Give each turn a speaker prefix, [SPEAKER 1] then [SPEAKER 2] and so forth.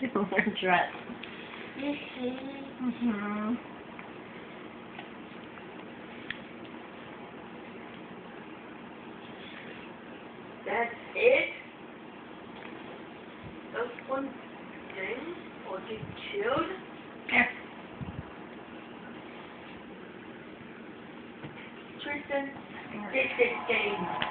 [SPEAKER 1] Wear dress.
[SPEAKER 2] Mm-hmm.
[SPEAKER 1] Mm-hmm.
[SPEAKER 2] That's it? Just one thing? Or get killed?
[SPEAKER 1] Here.
[SPEAKER 2] Tristan, this game.